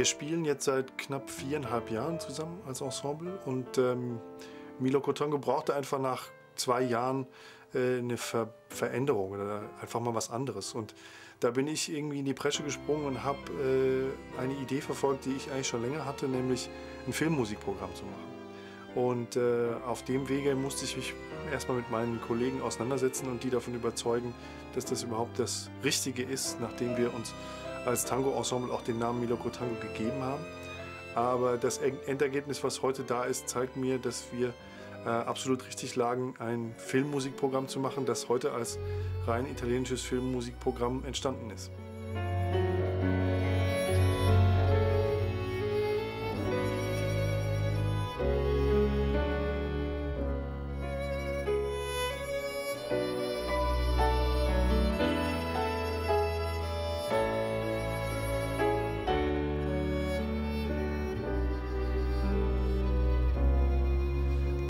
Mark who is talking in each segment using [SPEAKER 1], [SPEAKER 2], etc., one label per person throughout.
[SPEAKER 1] Wir spielen jetzt seit knapp viereinhalb Jahren zusammen als Ensemble und ähm, Milo Kotongo brauchte einfach nach zwei Jahren äh, eine Ver Veränderung oder einfach mal was anderes. Und da bin ich irgendwie in die Bresche gesprungen und habe äh, eine Idee verfolgt, die ich eigentlich schon länger hatte, nämlich ein Filmmusikprogramm zu machen. Und äh, auf dem Wege musste ich mich erstmal mit meinen Kollegen auseinandersetzen und die davon überzeugen, dass das überhaupt das Richtige ist, nachdem wir uns als Tango-Ensemble auch den Namen Miloko Tango gegeben haben. Aber das Endergebnis, was heute da ist, zeigt mir, dass wir äh, absolut richtig lagen, ein Filmmusikprogramm zu machen, das heute als rein italienisches Filmmusikprogramm entstanden ist.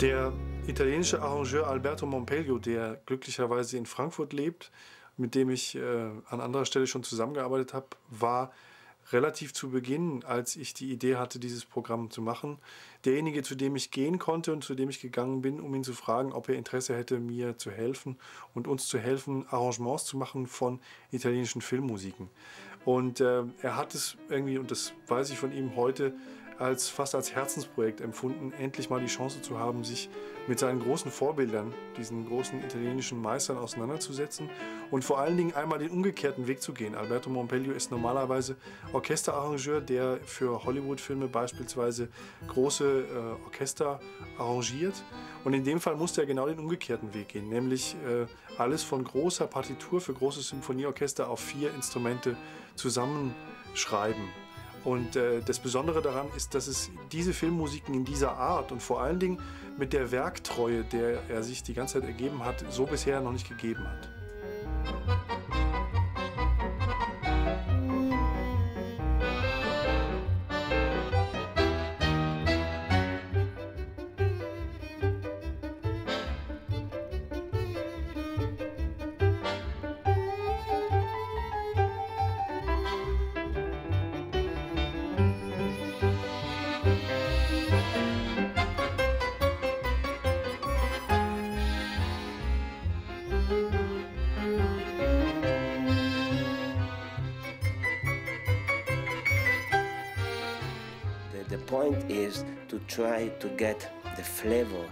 [SPEAKER 1] Der italienische Arrangeur Alberto Mompelio, der glücklicherweise in Frankfurt lebt, mit dem ich äh, an anderer Stelle schon zusammengearbeitet habe, war relativ zu Beginn, als ich die Idee hatte, dieses Programm zu machen, derjenige, zu dem ich gehen konnte und zu dem ich gegangen bin, um ihn zu fragen, ob er Interesse hätte, mir zu helfen und uns zu helfen, Arrangements zu machen von italienischen Filmmusiken. Und äh, er hat es irgendwie, und das weiß ich von ihm heute, als fast als Herzensprojekt empfunden, endlich mal die Chance zu haben, sich mit seinen großen Vorbildern, diesen großen italienischen Meistern auseinanderzusetzen und vor allen Dingen einmal den umgekehrten Weg zu gehen. Alberto Mompelio ist normalerweise Orchesterarrangeur, der für Hollywood-Filme beispielsweise große äh, Orchester arrangiert. Und in dem Fall musste er genau den umgekehrten Weg gehen, nämlich äh, alles von großer Partitur für großes Symphonieorchester auf vier Instrumente zusammenschreiben. Und äh, das Besondere daran ist, dass es diese Filmmusiken in dieser Art und vor allen Dingen mit der Werktreue, der er sich die ganze Zeit ergeben hat, so bisher noch nicht gegeben hat.
[SPEAKER 2] Point is to try to get the flavor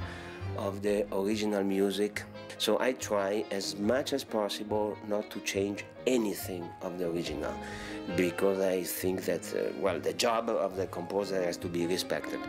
[SPEAKER 2] of the original music. So I try as much as possible not to change anything of the original because I think that, uh, well, the job of the composer has to be respected.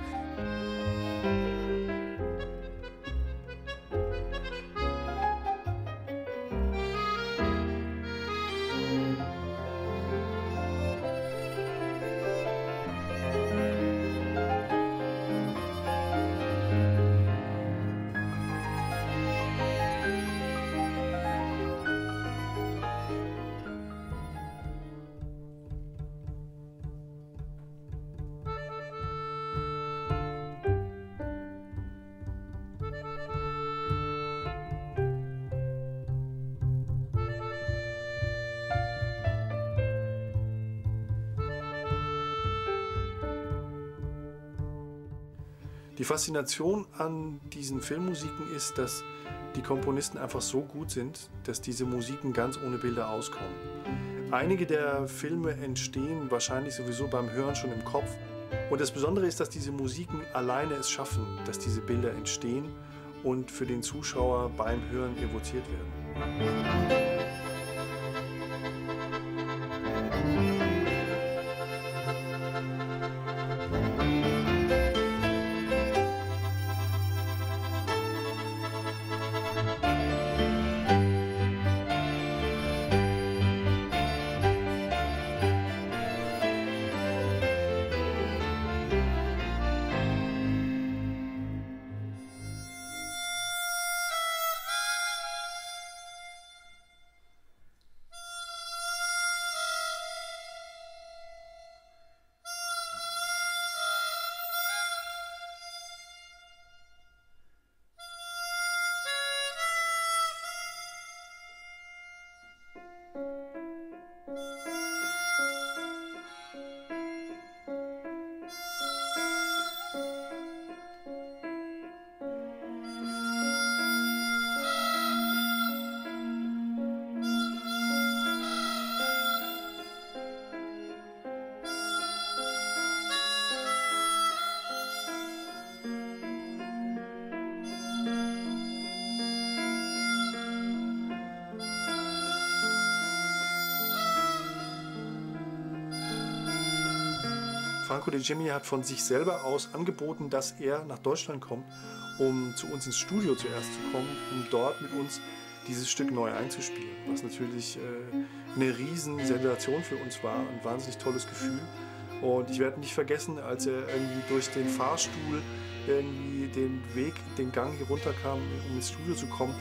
[SPEAKER 2] Die Faszination an diesen Filmmusiken ist, dass die Komponisten einfach so gut sind, dass diese Musiken ganz ohne Bilder auskommen. Einige der Filme entstehen wahrscheinlich sowieso beim Hören schon im Kopf. Und das Besondere ist, dass diese Musiken alleine es schaffen, dass diese Bilder entstehen und für den Zuschauer beim Hören evoziert werden.
[SPEAKER 1] Franco de Gemini hat von sich selber aus angeboten, dass er nach Deutschland kommt, um zu uns ins Studio zuerst zu kommen, um dort mit uns dieses Stück neu einzuspielen. Was natürlich äh, eine riesen Sensation für uns war, ein wahnsinnig tolles Gefühl. Und ich werde nicht vergessen, als er irgendwie durch den Fahrstuhl irgendwie den Weg, den Gang hier runterkam, um ins Studio zu kommen,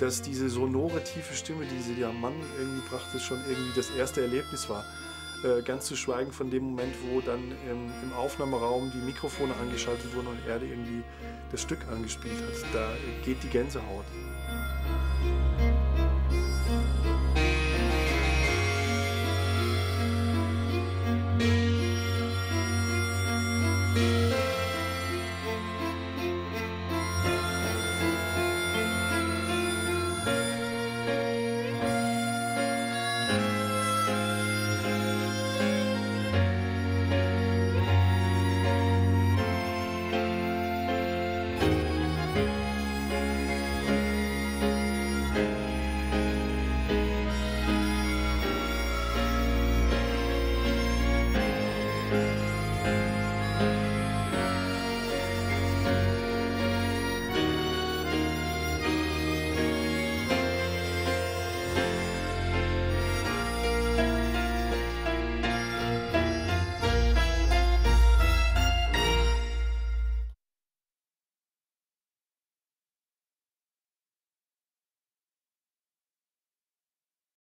[SPEAKER 1] dass diese sonore, tiefe Stimme, die dieser Mann irgendwie brachte, schon irgendwie das erste Erlebnis war. Äh, ganz zu schweigen von dem Moment, wo dann im, im, Aufnahmeraum die Mikrofone angeschaltet wurden und er irgendwie das Stück angespielt hat. Da geht die Gänsehaut.